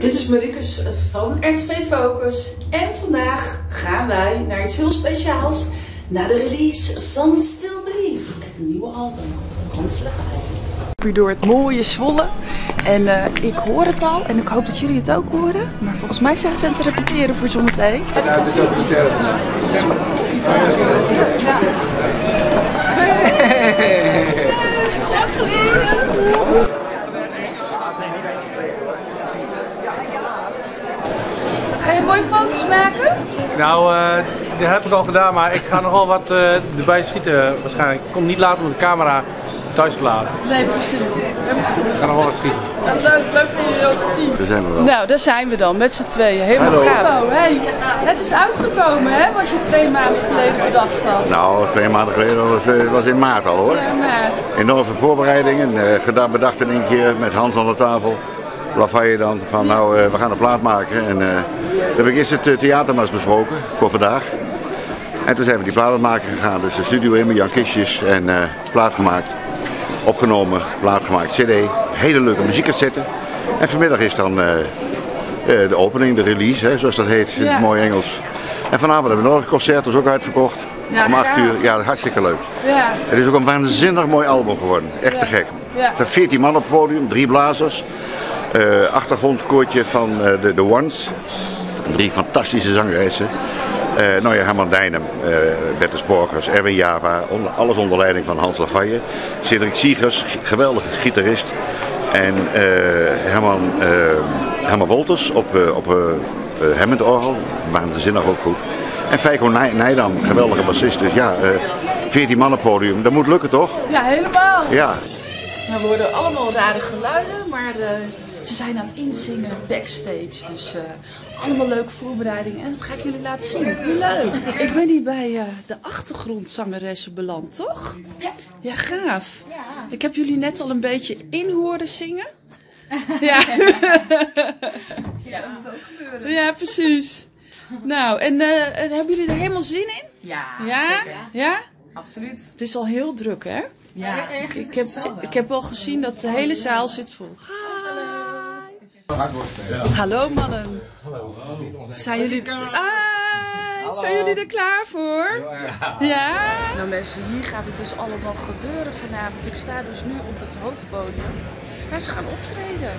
Dit is Marikus van RTV Focus en vandaag gaan wij naar iets heel speciaals. Naar de release van Still Believe, het nieuwe album van Hans. Hier door het mooie Zwolle en uh, ik hoor het al en ik hoop dat jullie het ook horen. Maar volgens mij zijn ze aan het repeteren voor zometeen. Ja, het is ook. Ga je mooie foto's maken? Nou, uh, dat heb ik al gedaan, maar ik ga nogal wat uh, erbij schieten waarschijnlijk. Ik kom niet later met de camera thuis te laten. Nee, precies. Ik ga nog wel wat schieten. Ja, leuk, leuk om je te zien. Daar zijn we wel. Nou, daar zijn we dan, met z'n tweeën. Helemaal Hallo. gaaf. Hey, het is uitgekomen, hè, wat je twee maanden geleden bedacht had. Nou, twee maanden geleden was, uh, was in maart al hoor. Ja, maat. Enorme voorbereidingen, gedaan bedacht in één keer met Hans aan de tafel. Lafayette dan, van nou uh, we gaan een plaat maken. En uh, heb ik eerst het theater maar eens besproken voor vandaag. En toen zijn we die plaat aan het maken gegaan. Dus de studio in met Jan Kistjes en plaat gemaakt. Opgenomen, plaat gemaakt, cd. Hele leuke muziekcassette. En vanmiddag is dan de opening, de release, hè, zoals dat heet in Ja. het mooie Engels. En vanavond hebben we nog een concert, dat is ook uitverkocht. Ja, om 8 gaaf. uur. Ja, hartstikke leuk. Ja, Het is ook een waanzinnig mooi album geworden. Echt te gek. Er staan 14 man op het podium, drie blazers. Eh, achtergrondkoortje van eh, de, de Ones. Drie fantastische zangeressen. Eh nou ja, Herman Dijnem, eh Bertus Borgers, Erwin Java. onder- alles onder leiding van Hans Lafayette. Cedric Siegers, geweldige gitarist. En eh, Herman, Herman Wolters op, op Hammond orgel. Waanzinnig ook goed. En Feiko Nij- Nijdam, geweldige bassist. Dus ja, eh 14 man op het podium. Dat moet lukken toch? ja helemaal. Ja. We horen allemaal rare geluiden, maar ze zijn aan het inzingen backstage. Dus eh, allemaal leuke voorbereidingen en dat ga ik jullie laten zien. Leuk! Ik ben hier bij eh, de achtergrondzangeressen beland, toch? Ja. Ja, gaaf. Ik heb jullie net al een beetje in horen zingen. Ja. Ja, dat moet ook gebeuren. ja, precies. Nou, en eh, en hebben jullie er helemaal zin in? Ja, Ja? zeker. Ja? Absoluut. Het is al heel druk, hè? Ja, Ik, ik, heb, ik heb wel gezien dat de hele zaal zit vol. Hallo mannen. Zijn jullie, Hi. Zijn jullie er klaar voor? Ja. Nou mensen, hier gaat het dus allemaal gebeuren vanavond. Ik sta dus nu op het hoofdpodium. Maar ze gaan optreden.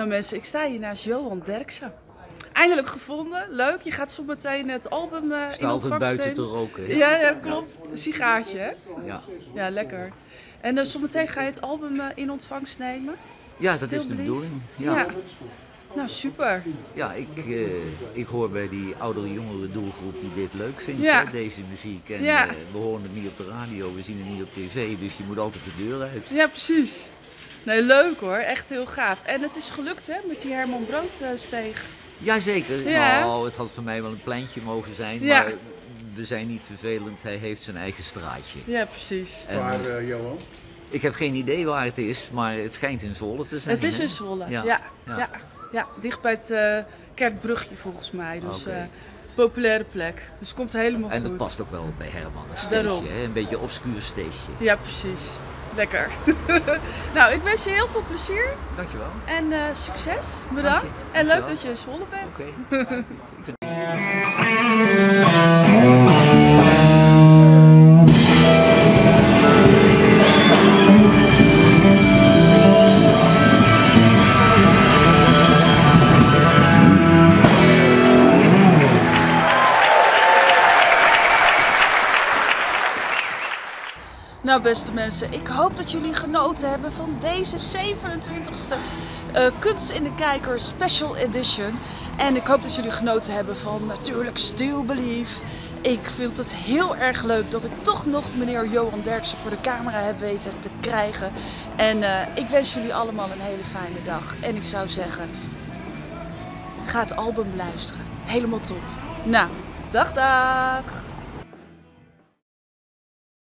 Nou mensen, ik sta hier naast Johan Derksen. Eindelijk gevonden, leuk. Je gaat zo meteen het album eh in ontvangst buiten te roken. hè? Ja, ja, klopt. Een sigaartje, hè? Ja, Ja, lekker. En uh, zometeen ga je het album eh, in ontvangst nemen? ja dat is de bedoeling. Ja, ja. Nou, super. ik, eh, ik hoor bij die oudere jongere doelgroep die dit leuk vindt, Ja. hè, deze muziek. En Ja. eh, we horen het niet op de radio, we zien het niet op tv, dus je moet altijd de deur uit. Ja, precies. Nee, leuk hoor. Echt heel gaaf. En het is gelukt, hè, met die Herman Broodsteeg. Jazeker, Ja. nou, het had voor mij wel een pleintje mogen zijn, Ja. maar we zijn niet vervelend, hij heeft zijn eigen straatje. Ja, precies. En, Waar, eh, eh, Johan? ik heb geen idee waar het is, maar het schijnt in Zwolle te zijn. Het is hè? in Zwolle. Ja. Ja. Ja. Ja. Ja, dicht bij het eh, Kerkbrugje volgens mij. Dus Oké. eh, populaire plek. Dus het komt helemaal En goed. dat past ook wel bij Herman, een hè? een beetje een obscuur steesje. Ja, precies. Lekker. nou, ik wens je heel veel plezier Dankjewel. en eh, succes. Bedankt. Dank. En leuk dat je in Zwolle bent. Oké. Nou, beste mensen, ik hoop dat jullie genoten hebben van deze 27e eh, Kunst in de Kijker Special Edition. En ik hoop dat jullie genoten hebben van natuurlijk Still Believe. Ik vind het heel erg leuk dat ik toch nog meneer Johan Derksen voor de camera heb weten te krijgen. En eh, ik wens jullie allemaal een hele fijne dag. En ik zou zeggen, ga het album luisteren. Helemaal top. Nou, dag dag!